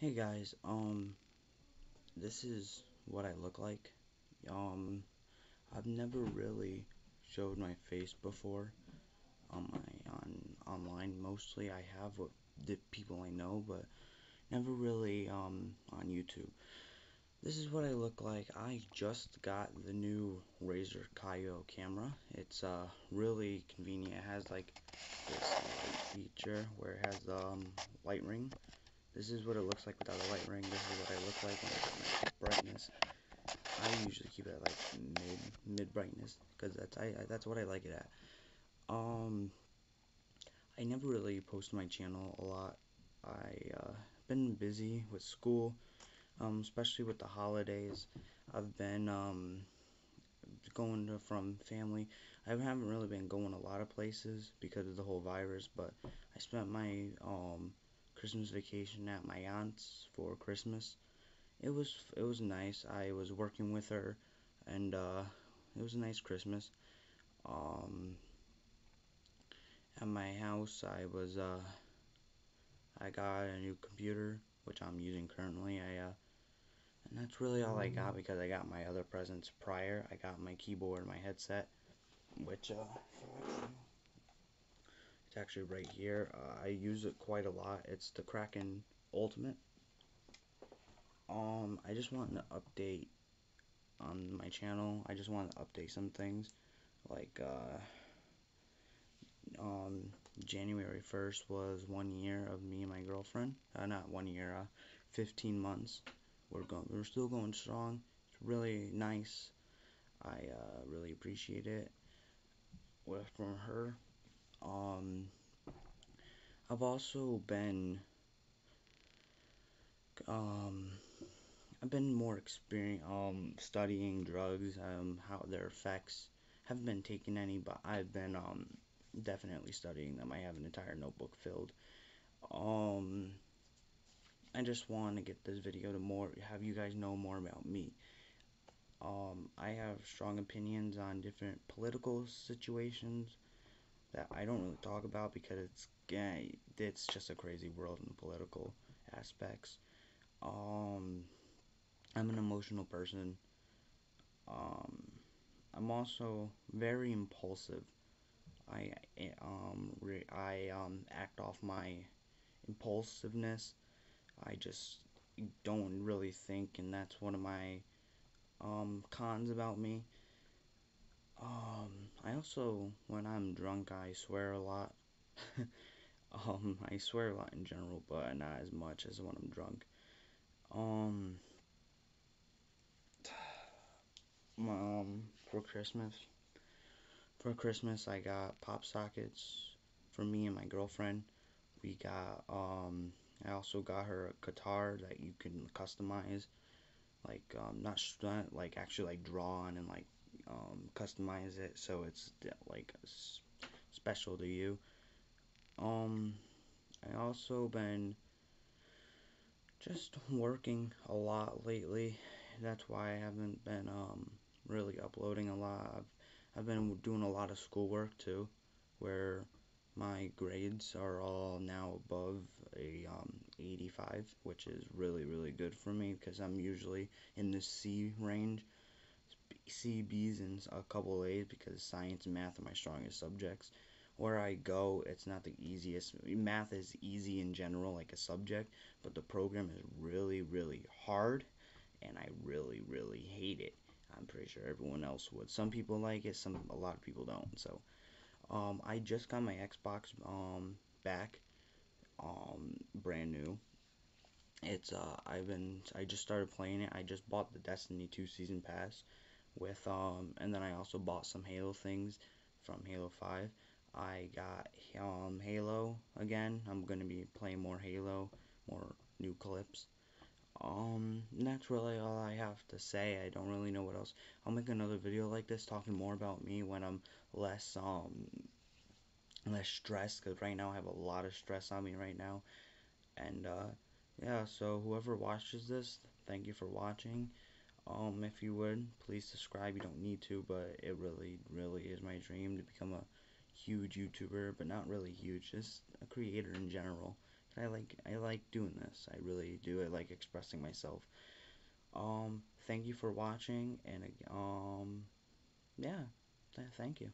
Hey guys, um, this is what I look like. Um, I've never really showed my face before on my on online. Mostly I have with the people I know, but never really um on YouTube. This is what I look like. I just got the new Razer Kiyo camera. It's uh really convenient. It has like this feature where it has um, light ring this is what it looks like without a light ring. This is what I look like when I get my brightness. I usually keep it at like mid mid brightness because that's I, I, that's what I like it at. Um, I never really post my channel a lot. I uh, been busy with school, um, especially with the holidays. I've been um, going to, from family. I haven't really been going a lot of places because of the whole virus, but I spent my um, Christmas vacation at my aunt's for Christmas. It was it was nice. I was working with her, and uh, it was a nice Christmas. Um, at my house, I was uh, I got a new computer, which I'm using currently. I uh, and that's really all I got because I got my other presents prior. I got my keyboard, my headset, which uh, actually right here. Uh, I use it quite a lot. It's the Kraken Ultimate. Um, I just want to update on my channel. I just want to update some things. Like, uh, um, January 1st was one year of me and my girlfriend. Uh, not one year, uh, 15 months. We're going, we're still going strong. It's really nice. I, uh, really appreciate it. With from her. Um, I've also been, um, I've been more experienced, um, studying drugs, um, how their effects. Haven't been taking any, but I've been, um, definitely studying them. I have an entire notebook filled. Um, I just want to get this video to more, have you guys know more about me. Um, I have strong opinions on different political situations that I don't really talk about because it's it's just a crazy world in the political aspects. Um, I'm an emotional person. Um, I'm also very impulsive. I um re- I um act off my impulsiveness. I just don't really think, and that's one of my um cons about me. Um, I also, when I'm drunk, I swear a lot. um, I swear a lot in general, but not as much as when I'm drunk. Um, um, for Christmas, for Christmas, I got pop sockets for me and my girlfriend. We got, um, I also got her a guitar that you can customize, like, um, not, not like actually like draw on and like um, customize it so it's like special to you. Um, I also been just working a lot lately. That's why I haven't been um, really uploading a lot. I've, I've been doing a lot of schoolwork too, where my grades are all now above a um, 85, which is really really good for me because I'm usually in the C range. C, B's, and a couple A's because science and math are my strongest subjects. Where I go, it's not the easiest. Math is easy in general, like a subject, but the program is really, really hard, and I really, really hate it. I'm pretty sure everyone else would. Some people like it, some a lot of people don't. So, um, I just got my Xbox um back, um, brand new. It's uh, I've been I just started playing it. I just bought the Destiny 2 season pass with um and then I also bought some Halo things from Halo 5. I got um Halo again. I'm going to be playing more Halo, more new clips. Um that's really all I have to say. I don't really know what else. I'll make another video like this talking more about me when I'm less um less stressed cuz right now I have a lot of stress on me right now. And uh yeah, so whoever watches this, thank you for watching um, if you would, please subscribe. You don't need to, but it really, really is my dream to become a huge YouTuber, but not really huge, just a creator in general. I like I like doing this. I really do. I like expressing myself. Um, thank you for watching, and um, yeah, th thank you.